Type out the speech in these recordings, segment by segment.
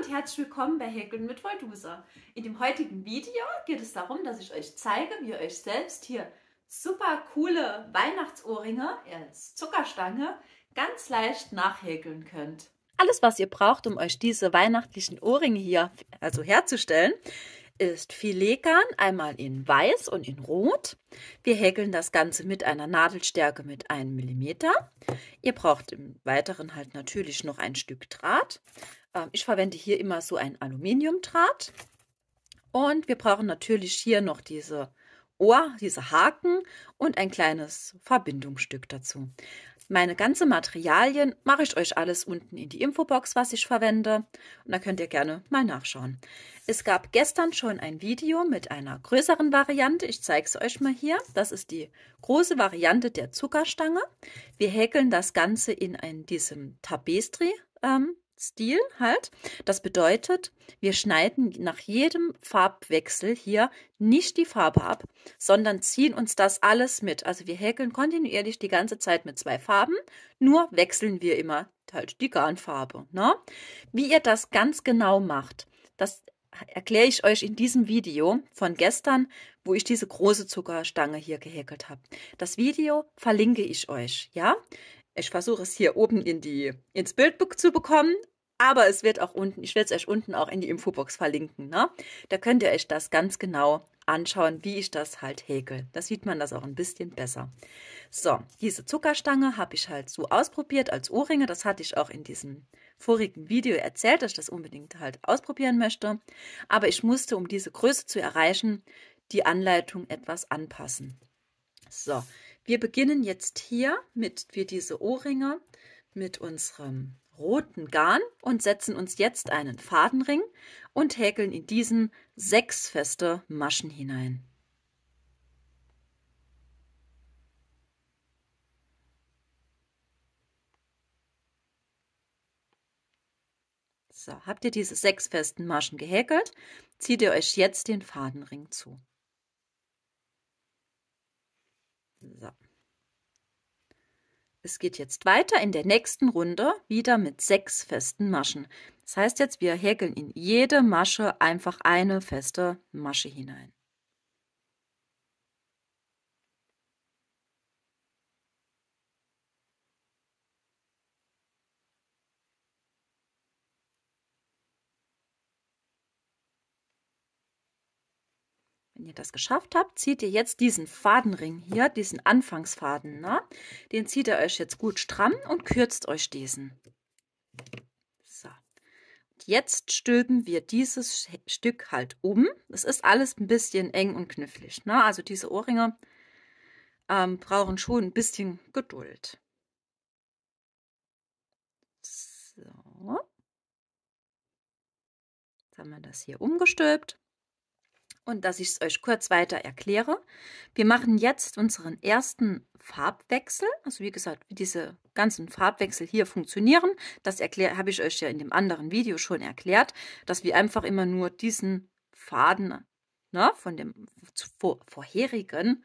und herzlich willkommen bei Häkeln mit Voldusa. In dem heutigen Video geht es darum, dass ich euch zeige, wie ihr euch selbst hier super coole Weihnachtsohrringe als Zuckerstange ganz leicht nachhäkeln könnt. Alles, was ihr braucht, um euch diese weihnachtlichen Ohrringe hier also herzustellen, ist Filetgarn, einmal in weiß und in rot. Wir häkeln das Ganze mit einer Nadelstärke mit 1 mm. Ihr braucht im Weiteren halt natürlich noch ein Stück Draht. Ähm, ich verwende hier immer so ein Aluminiumdraht. Und wir brauchen natürlich hier noch diese Ohr, diese Haken und ein kleines Verbindungsstück dazu. Meine ganzen Materialien mache ich euch alles unten in die Infobox, was ich verwende. Und da könnt ihr gerne mal nachschauen. Es gab gestern schon ein Video mit einer größeren Variante. Ich zeige es euch mal hier. Das ist die große Variante der Zuckerstange. Wir häkeln das Ganze in ein, diesem Tapestry ähm, Stil halt. Das bedeutet, wir schneiden nach jedem Farbwechsel hier nicht die Farbe ab, sondern ziehen uns das alles mit. Also wir häkeln kontinuierlich die ganze Zeit mit zwei Farben, nur wechseln wir immer halt die Garnfarbe. Ne? Wie ihr das ganz genau macht, das erkläre ich euch in diesem Video von gestern, wo ich diese große Zuckerstange hier gehäkelt habe. Das Video verlinke ich euch, ja? Ich versuche es hier oben in die, ins Bild zu bekommen, aber es wird auch unten, ich werde es euch unten auch in die Infobox verlinken. Ne? Da könnt ihr euch das ganz genau anschauen, wie ich das halt häkel. Da sieht man das auch ein bisschen besser. So, diese Zuckerstange habe ich halt so ausprobiert als Ohrringe. Das hatte ich auch in diesem vorigen Video erzählt, dass ich das unbedingt halt ausprobieren möchte. Aber ich musste, um diese Größe zu erreichen, die Anleitung etwas anpassen. So, wir beginnen jetzt hier mit für diese Ohrringe mit unserem roten Garn und setzen uns jetzt einen Fadenring und häkeln in diesen sechs feste Maschen hinein. So, habt ihr diese sechs festen Maschen gehäkelt, zieht ihr euch jetzt den Fadenring zu. So. Es geht jetzt weiter in der nächsten Runde wieder mit sechs festen Maschen. Das heißt jetzt, wir häkeln in jede Masche einfach eine feste Masche hinein. Ihr das geschafft habt, zieht ihr jetzt diesen Fadenring hier, diesen Anfangsfaden, ne? den zieht ihr euch jetzt gut stramm und kürzt euch diesen. Jetzt stülpen wir dieses Stück halt um. Das ist alles ein bisschen eng und knifflig. Ne? Also diese Ohrringe ähm, brauchen schon ein bisschen Geduld. So. Jetzt haben wir das hier umgestülpt und dass ich es euch kurz weiter erkläre. Wir machen jetzt unseren ersten Farbwechsel. Also wie gesagt, wie diese ganzen Farbwechsel hier funktionieren, das habe ich euch ja in dem anderen Video schon erklärt, dass wir einfach immer nur diesen Faden ne, von dem vor, vorherigen,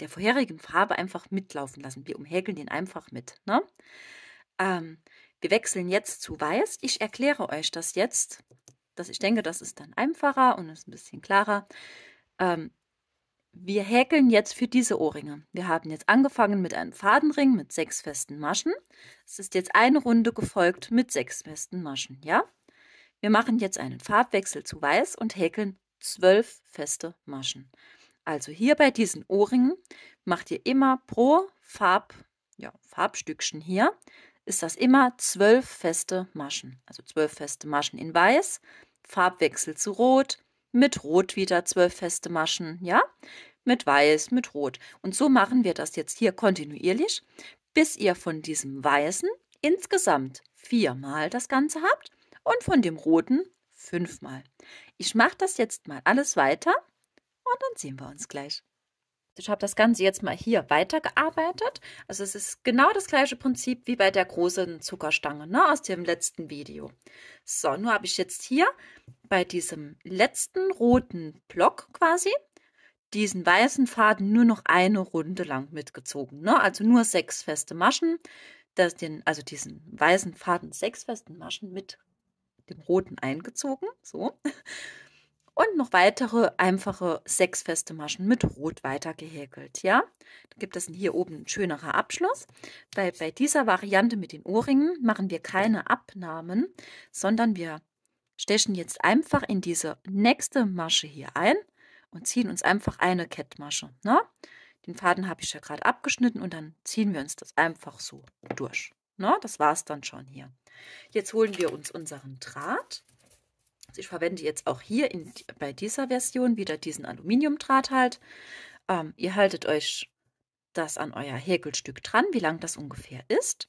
der vorherigen Farbe einfach mitlaufen lassen. Wir umhäkeln den einfach mit. Ne? Ähm, wir wechseln jetzt zu Weiß. Ich erkläre euch das jetzt das, ich denke, das ist dann einfacher und ist ein bisschen klarer. Ähm, wir häkeln jetzt für diese Ohrringe. Wir haben jetzt angefangen mit einem Fadenring mit sechs festen Maschen. Es ist jetzt eine Runde gefolgt mit sechs festen Maschen, ja? Wir machen jetzt einen Farbwechsel zu weiß und häkeln zwölf feste Maschen. Also hier bei diesen Ohrringen macht ihr immer pro Farb, ja, Farbstückchen hier, ist das immer zwölf feste Maschen. Also zwölf feste Maschen in weiß, Farbwechsel zu Rot, mit Rot wieder zwölf feste Maschen, ja, mit Weiß, mit Rot. Und so machen wir das jetzt hier kontinuierlich, bis ihr von diesem Weißen insgesamt viermal das Ganze habt und von dem Roten fünfmal. Ich mache das jetzt mal alles weiter und dann sehen wir uns gleich. Ich habe das Ganze jetzt mal hier weitergearbeitet. Also es ist genau das gleiche Prinzip wie bei der großen Zuckerstange ne, aus dem letzten Video. So, nur habe ich jetzt hier bei diesem letzten roten Block quasi diesen weißen Faden nur noch eine Runde lang mitgezogen. Ne? Also nur sechs feste Maschen, das den, also diesen weißen Faden sechs festen Maschen mit dem roten eingezogen, so. Und noch weitere einfache sechsfeste Maschen mit Rot weitergehäkelt, ja. Da gibt es hier oben ein schönerer Abschluss, weil bei dieser Variante mit den Ohrringen machen wir keine Abnahmen, sondern wir stechen jetzt einfach in diese nächste Masche hier ein und ziehen uns einfach eine Kettmasche. Ne? Den Faden habe ich ja gerade abgeschnitten und dann ziehen wir uns das einfach so durch. Ne? Das war es dann schon hier. Jetzt holen wir uns unseren Draht ich verwende jetzt auch hier in, bei dieser Version wieder diesen Aluminiumdraht halt. Ähm, ihr haltet euch das an euer Häkelstück dran, wie lang das ungefähr ist.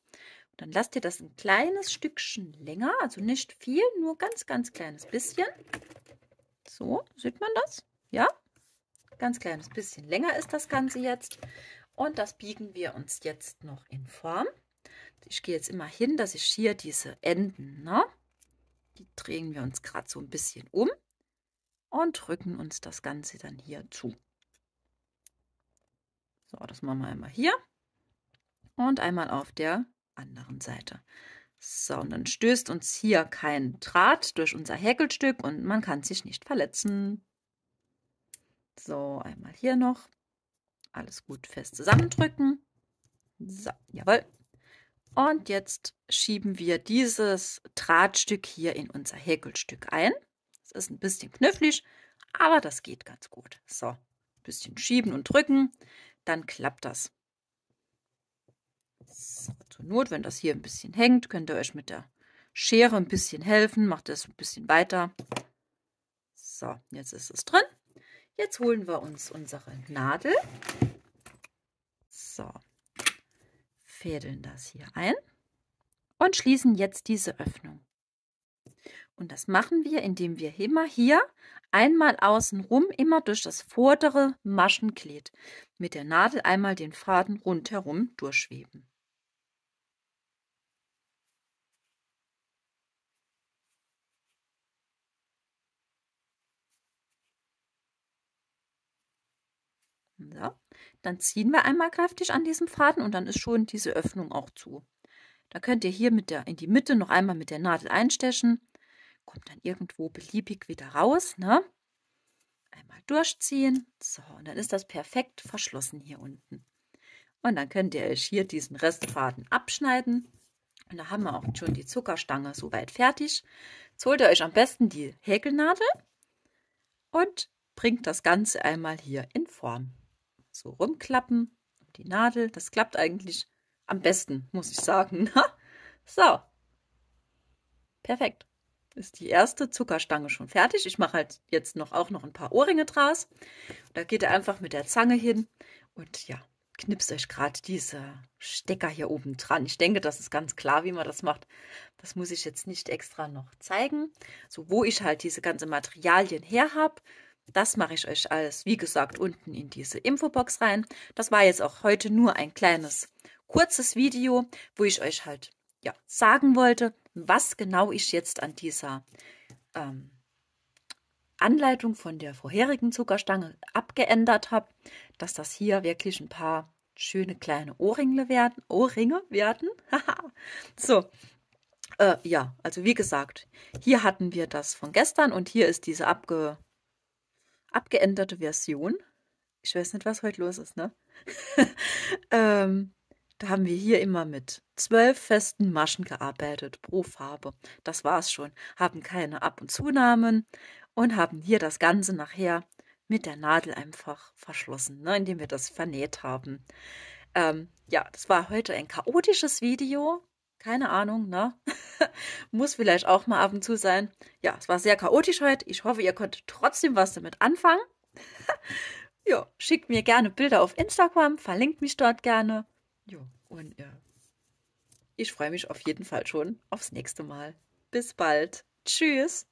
Und dann lasst ihr das ein kleines Stückchen länger, also nicht viel, nur ganz, ganz kleines bisschen. So, sieht man das? Ja, ganz kleines bisschen länger ist das Ganze jetzt. Und das biegen wir uns jetzt noch in Form. Ich gehe jetzt immer hin, dass ich hier diese Enden, ne, die drehen wir uns gerade so ein bisschen um und drücken uns das Ganze dann hier zu. So, das machen wir einmal hier und einmal auf der anderen Seite. So, und dann stößt uns hier kein Draht durch unser Häkelstück und man kann sich nicht verletzen. So, einmal hier noch. Alles gut fest zusammendrücken. So, jawohl. Und jetzt schieben wir dieses Drahtstück hier in unser Häkelstück ein. Das ist ein bisschen knifflig, aber das geht ganz gut. So, ein bisschen schieben und drücken, dann klappt das. Zur Not, wenn das hier ein bisschen hängt, könnt ihr euch mit der Schere ein bisschen helfen. Macht das ein bisschen weiter. So, jetzt ist es drin. Jetzt holen wir uns unsere Nadel. So, fädeln das hier ein und schließen jetzt diese Öffnung. Und das machen wir, indem wir immer hier einmal außenrum, immer durch das vordere Maschenglied mit der Nadel einmal den Faden rundherum durchschweben. So. Dann ziehen wir einmal kräftig an diesem Faden und dann ist schon diese Öffnung auch zu. Da könnt ihr hier mit der, in die Mitte noch einmal mit der Nadel einstechen. Kommt dann irgendwo beliebig wieder raus. Ne? Einmal durchziehen. So, und dann ist das perfekt verschlossen hier unten. Und dann könnt ihr euch hier diesen Restfaden abschneiden. Und da haben wir auch schon die Zuckerstange soweit fertig. Jetzt holt ihr euch am besten die Häkelnadel und bringt das Ganze einmal hier in Form so rumklappen. Die Nadel, das klappt eigentlich am besten, muss ich sagen. so. Perfekt. Ist die erste Zuckerstange schon fertig. Ich mache halt jetzt noch auch noch ein paar Ohrringe draus. Da geht ihr einfach mit der Zange hin und ja, knipst euch gerade diese Stecker hier oben dran. Ich denke, das ist ganz klar, wie man das macht. Das muss ich jetzt nicht extra noch zeigen. So, wo ich halt diese ganzen Materialien her habe, das mache ich euch alles, wie gesagt, unten in diese Infobox rein. Das war jetzt auch heute nur ein kleines, kurzes Video, wo ich euch halt ja, sagen wollte, was genau ich jetzt an dieser ähm, Anleitung von der vorherigen Zuckerstange abgeändert habe, dass das hier wirklich ein paar schöne kleine Ohrringe werden. Ohrringe werden. so, äh, ja, also wie gesagt, hier hatten wir das von gestern und hier ist diese abge abgeänderte Version. Ich weiß nicht, was heute los ist, ne? ähm, da haben wir hier immer mit zwölf festen Maschen gearbeitet pro Farbe. Das war's schon. Haben keine Ab- und Zunahmen und haben hier das Ganze nachher mit der Nadel einfach verschlossen, ne, indem wir das vernäht haben. Ähm, ja, das war heute ein chaotisches Video. Keine Ahnung, ne? Muss vielleicht auch mal ab und zu sein. Ja, es war sehr chaotisch heute. Ich hoffe, ihr konntet trotzdem was damit anfangen. ja, schickt mir gerne Bilder auf Instagram, verlinkt mich dort gerne. Ja, und ja, ich freue mich auf jeden Fall schon aufs nächste Mal. Bis bald. Tschüss.